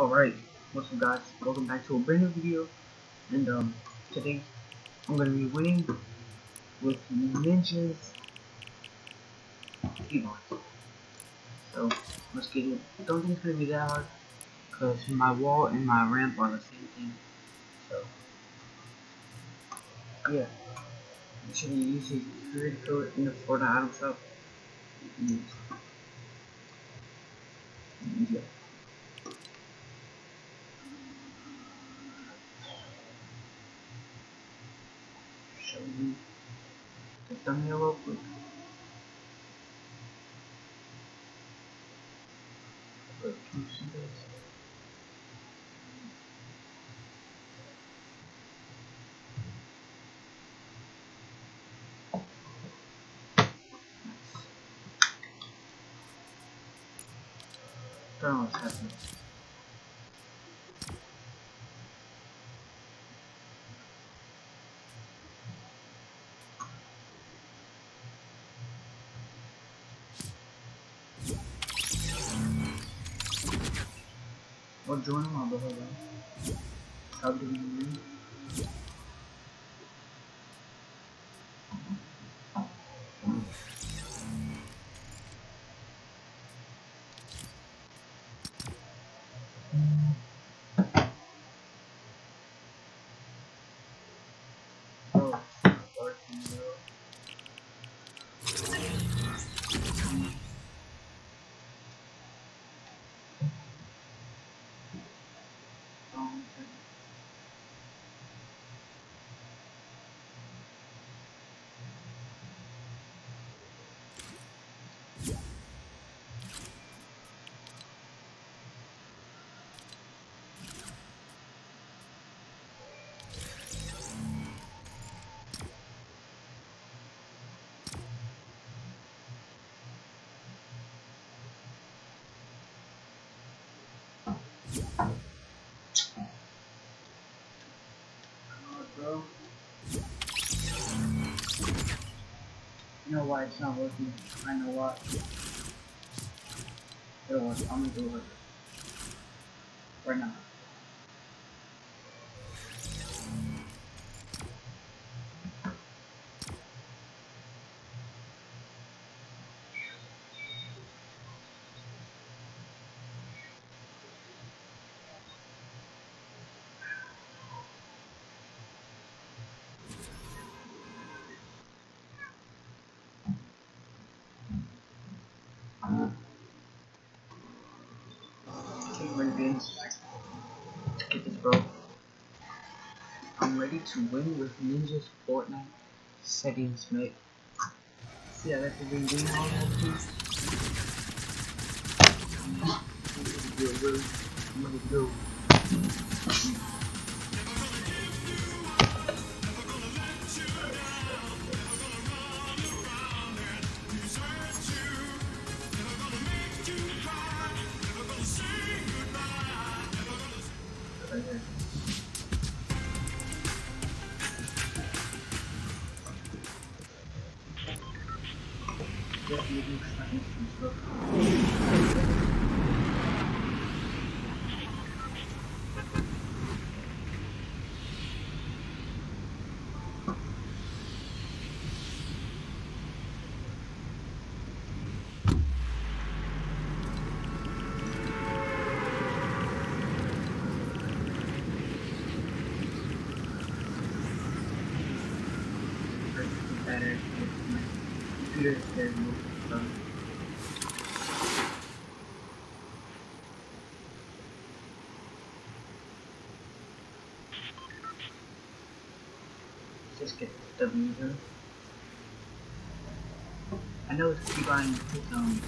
Alright, what's up guys, welcome back to a brand new video, and um, today I'm going to be winning with ninjas keybinds. So, let's get it. I don't think it's going to be that hard, because my wall and my ramp are the same thing, so, yeah. It should be easy to fill it in the Florida item shop. Yeah. Don't know what's happening. और zone वहाँ पर होगा sub division You know why it's not working? I know why. It'll work. I'm gonna do it. Right now. Ready to win with Ninja's Fortnite settings, mate. See how that's doing all that? I'm gonna go. I'm gonna go. Very slow. Just get the here. I know it's on his um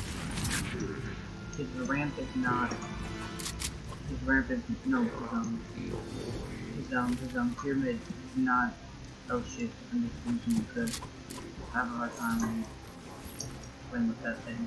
his ramp is not his ramp is no his um his um his um pyramid is not oh shit I'm just thinking because I have a hard time playing with that thing.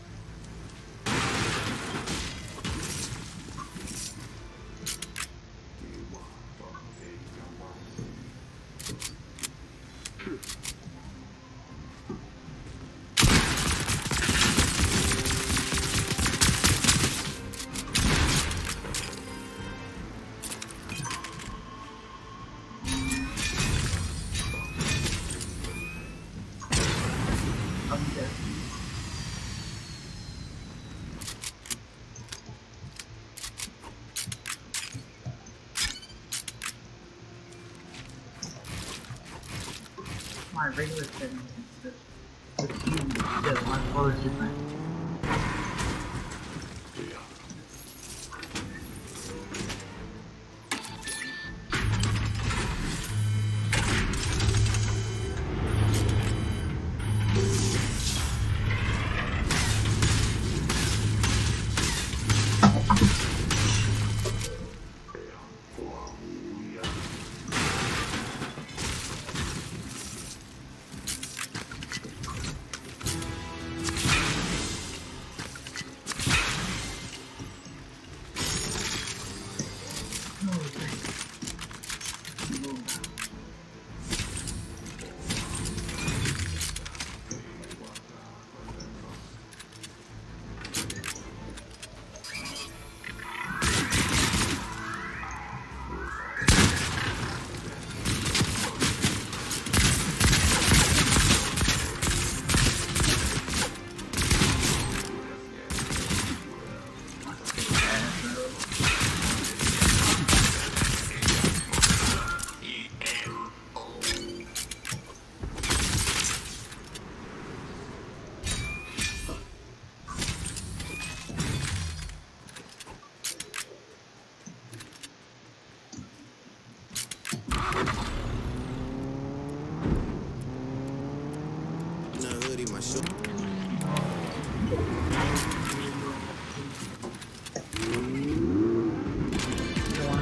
Pringleton.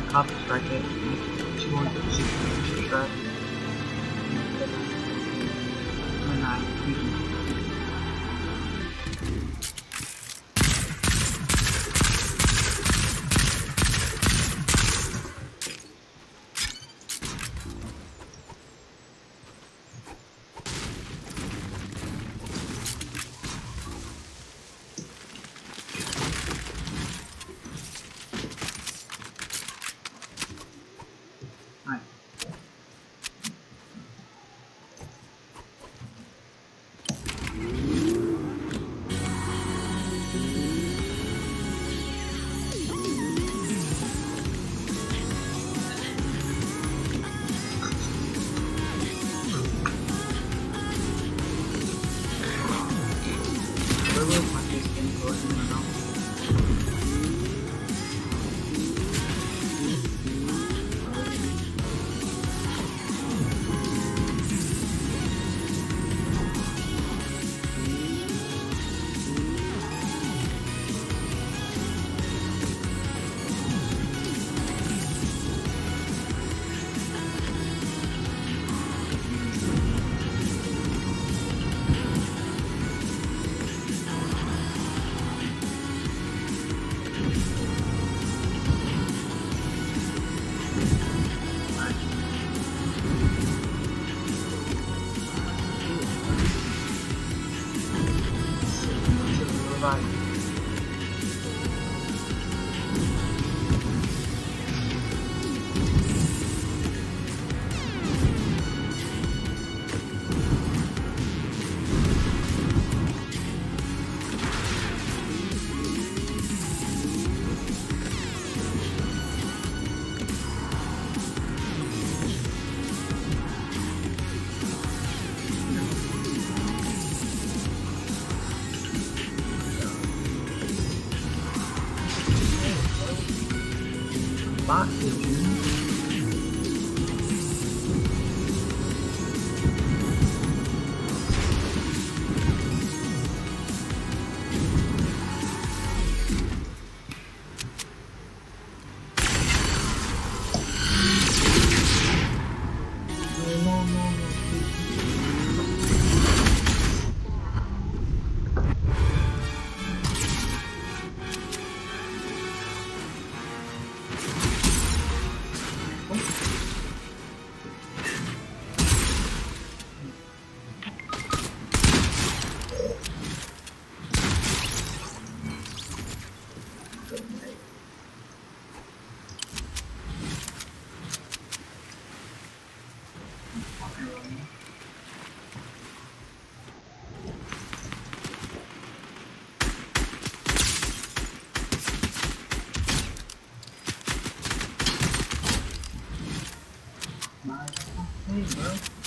copy strike it, 260 strike. When I Mas, assim, né?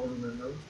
All of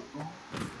the remote.